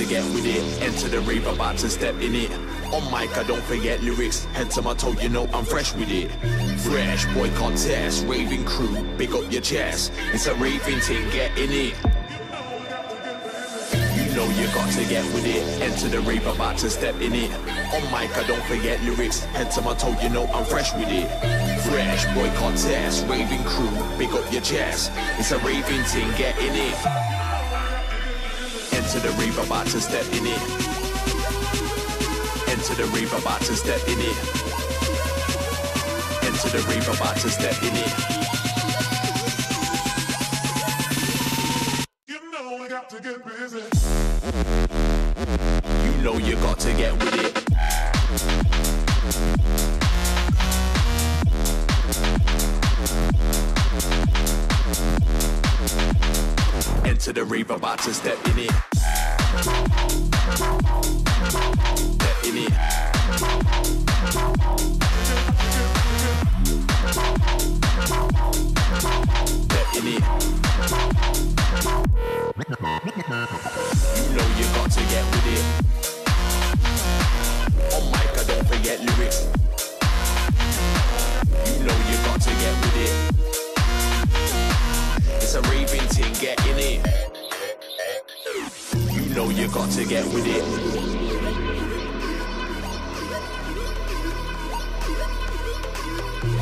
to get with it. Enter the rave, about and step in it. On mic, I don't forget lyrics. Head to my toe, you know I'm fresh with it. Fresh boy contest, raving crew, big up your chest. It's a raving thing, get in it. You know you got to get with it. Enter the rave, about and step in it. On mic, I don't forget lyrics. Head to my toe, you know I'm fresh with it. Fresh boy contest, raving crew, big up your chest. It's a raving thing, get in it. Enter the rave, about to step in it. Enter the about to step in it. Enter the rave, about to step in it. You know we got to get busy. You know you got to get with it. Enter the rave, about to step in it. Lyrics. You know you get with it.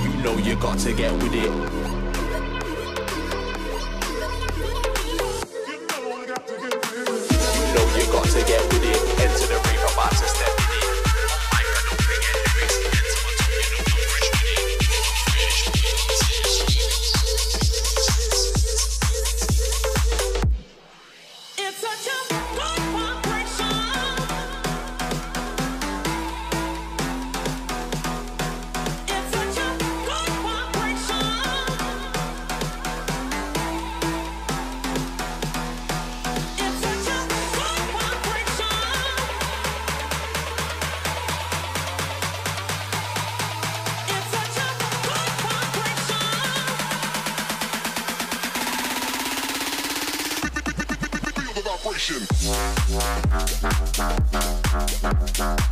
You know you got to get with it. Vibration. It's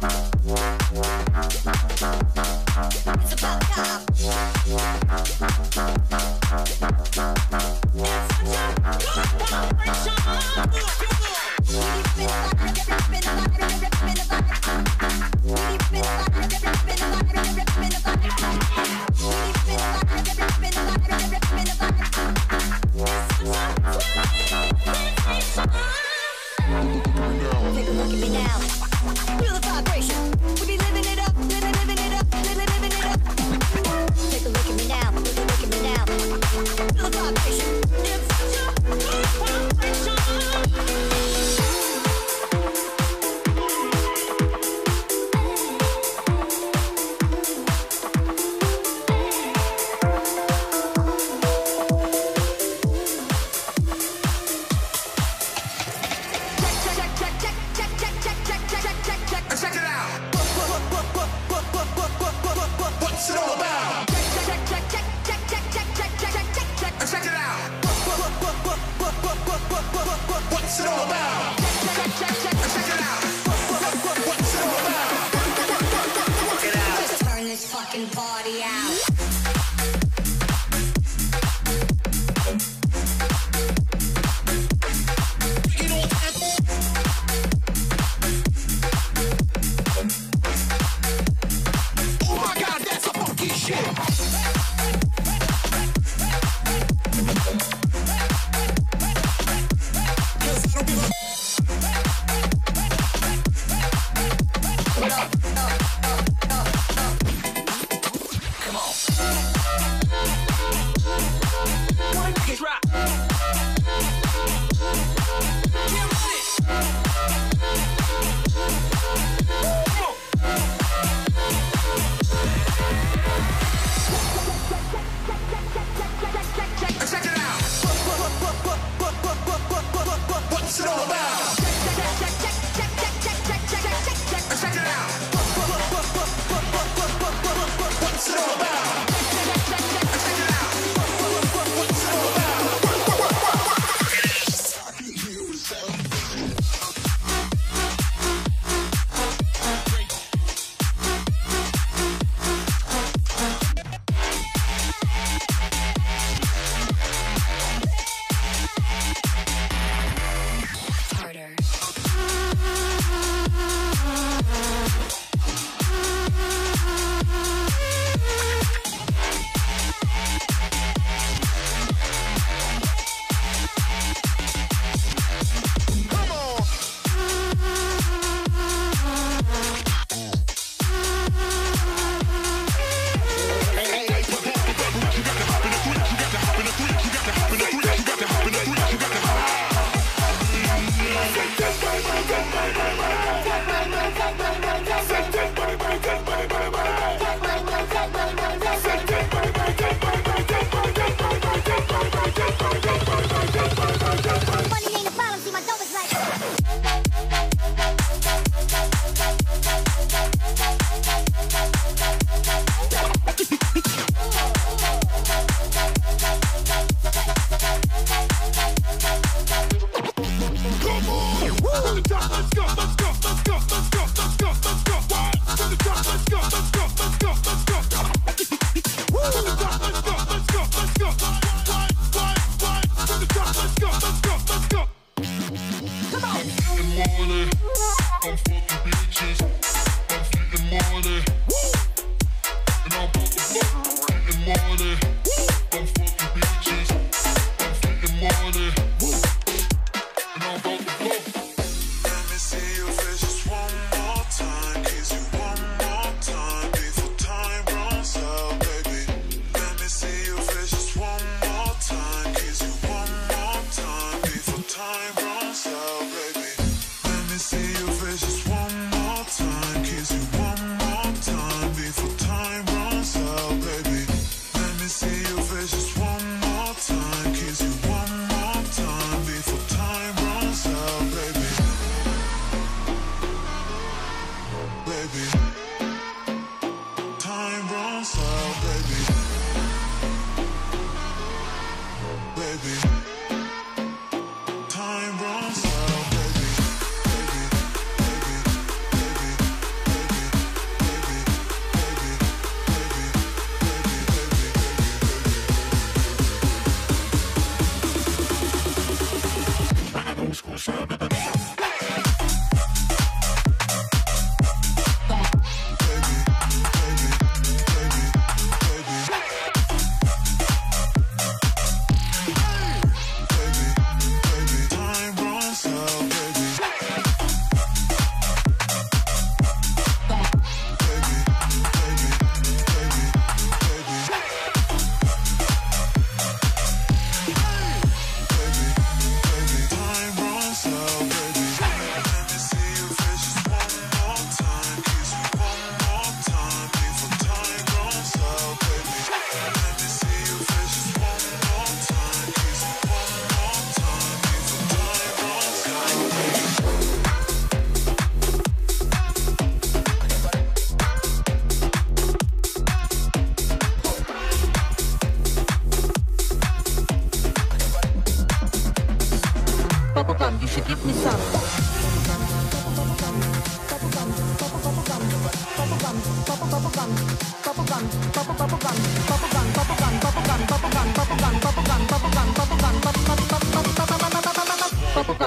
bubblegum,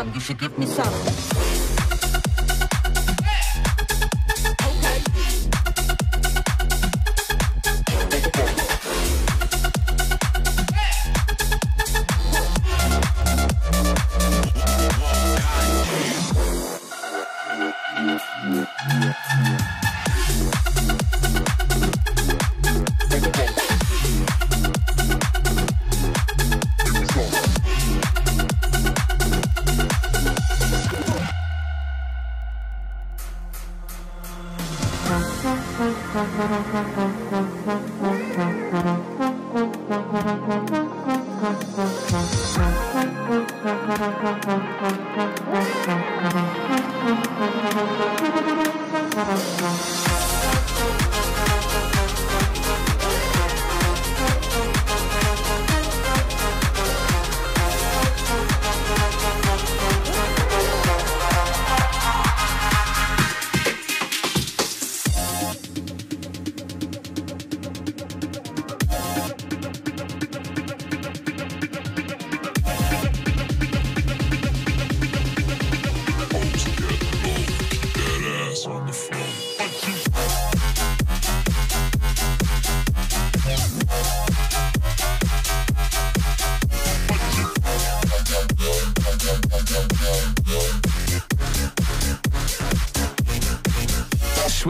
You should give me some. That ass on the floor.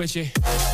Switch